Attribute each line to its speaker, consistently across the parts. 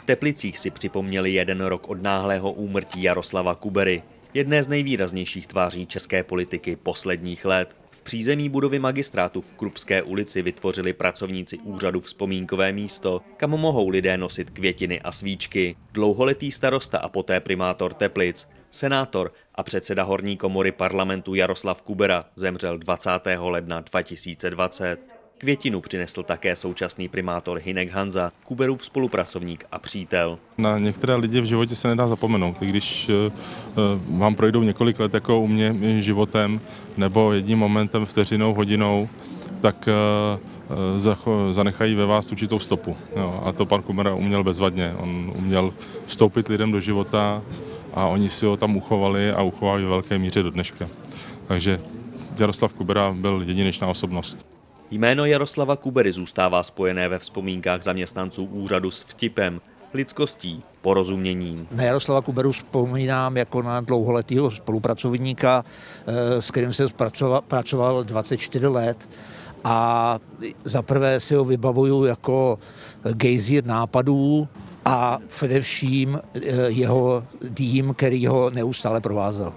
Speaker 1: V Teplicích si připomněli jeden rok od náhlého úmrtí Jaroslava Kubery, jedné z nejvýraznějších tváří české politiky posledních let. V přízemí budovy magistrátu v Krupské ulici vytvořili pracovníci úřadu vzpomínkové místo, kam mohou lidé nosit květiny a svíčky. Dlouholetý starosta a poté primátor Teplic, senátor a předseda horní komory parlamentu Jaroslav Kubera zemřel 20. ledna 2020. Květinu přinesl také současný primátor Hinek Hanza, Kuberův spolupracovník a přítel.
Speaker 2: Na některé lidi v životě se nedá zapomenout. Když eh, eh, vám projdou několik let jako u mě životem nebo jedním momentem, vteřinou, hodinou, tak eh, zanechají ve vás určitou stopu. A to pan Kubera uměl bezvadně. On uměl vstoupit lidem do života a oni si ho tam uchovali a uchovali v velké míře do dneška. Takže Jaroslav Kubera byl jedinečná osobnost.
Speaker 1: Jméno Jaroslava Kubery zůstává spojené ve vzpomínkách zaměstnanců úřadu s vtipem, lidskostí, porozuměním.
Speaker 3: Na Jaroslava Kuberu vzpomínám jako na dlouholetého spolupracovníka, eh, s kterým jsem pracoval, pracoval 24 let a za prvé si ho vybavuju jako gejzír nápadů a především eh, jeho dým, který ho neustále provázel.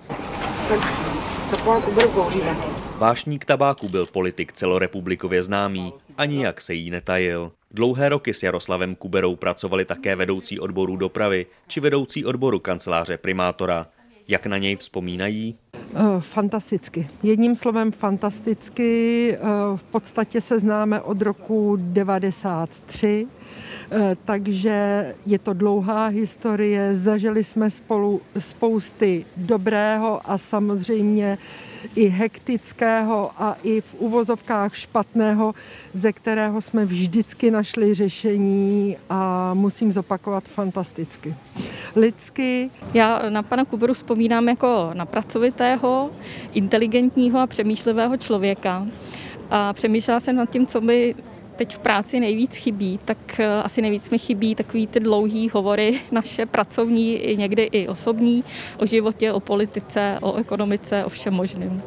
Speaker 4: Tak co po Kuberu kouříme?
Speaker 1: Vášník tabáku byl politik celorepublikově známý, ani jak se jí netajil. Dlouhé roky s Jaroslavem Kuberou pracovali také vedoucí odboru dopravy či vedoucí odboru kanceláře primátora. Jak na něj vzpomínají?
Speaker 5: Eh, fantasticky. Jedním slovem fantasticky. Eh, v podstatě se známe od roku 93, eh, takže je to dlouhá historie. Zažili jsme spolu spousty dobrého a samozřejmě i hektického a i v uvozovkách špatného, ze kterého jsme vždycky našli řešení a musím zopakovat fantasticky. Lidsky.
Speaker 6: Já na pana Kuberu vzpomínám jako na pracovitého inteligentního a přemýšlivého člověka. A přemýšlela jsem nad tím, co by teď v práci nejvíc chybí, tak eh, asi nejvíc mi chybí takový ty dlouhý hovory, naše pracovní, i někdy i osobní, o životě, o politice, o ekonomice, o všem možném.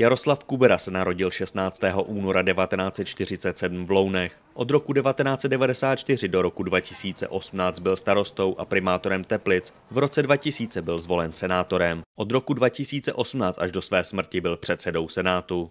Speaker 1: Jaroslav Kubera se narodil 16. února 1947 v Lounech. Od roku 1994 do roku 2018 byl starostou a primátorem Teplic. V roce 2000 byl zvolen senátorem. Od roku 2018 až do své smrti byl předsedou Senátu.